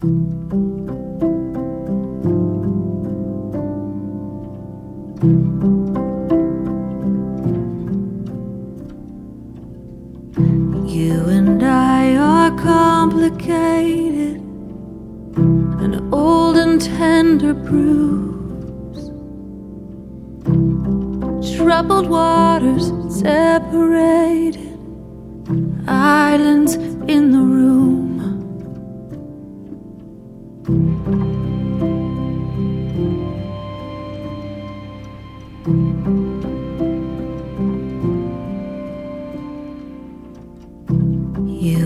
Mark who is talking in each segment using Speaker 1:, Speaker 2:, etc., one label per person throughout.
Speaker 1: You and I are complicated, an old and tender bruise. Troubled waters separated, islands in the room. You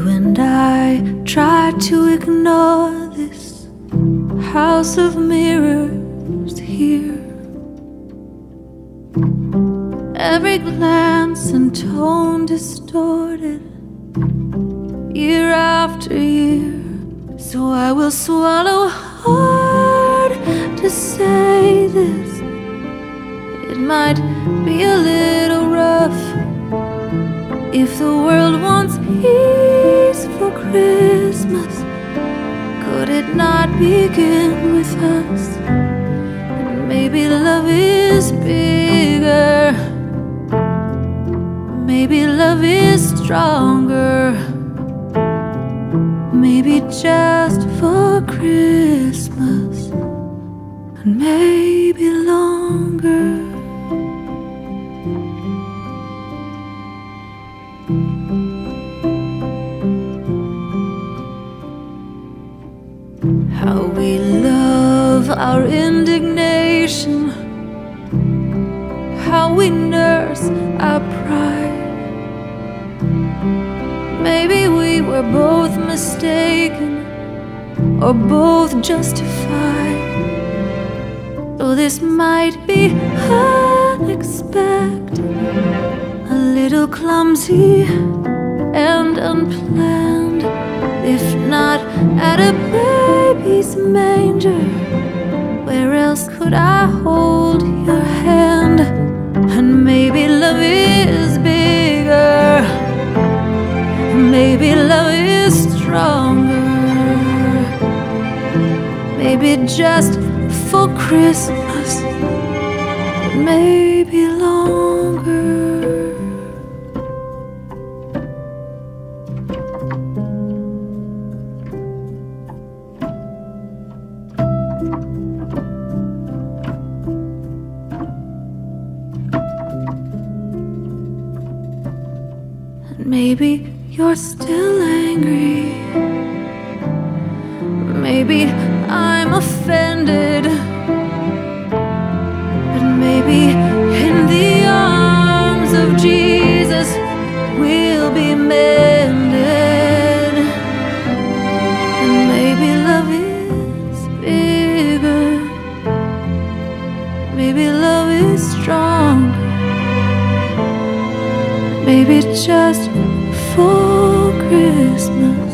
Speaker 1: and I try to ignore this house of mirrors here. Every glance and tone distorted, year after year. So I will swallow hard to say this. It might be a little rough if the world wants peace for Christmas. Could it not begin with us? Maybe love is bigger. Maybe love is stronger. Maybe just for Christmas. And maybe longer. How we love our indignation, how we nurse our pride. Were both mistaken or both justified. Though this might be unexpected, a little clumsy and unplanned, if not at a baby's manger. Where else could I hold your hand? And maybe love is bigger, maybe love stronger, maybe just for Christmas, maybe longer. And maybe you're still angry. Maybe I'm offended. But maybe in the arms of Jesus we'll be mended. And maybe love is bigger. Maybe love is strong. Maybe just for Christmas.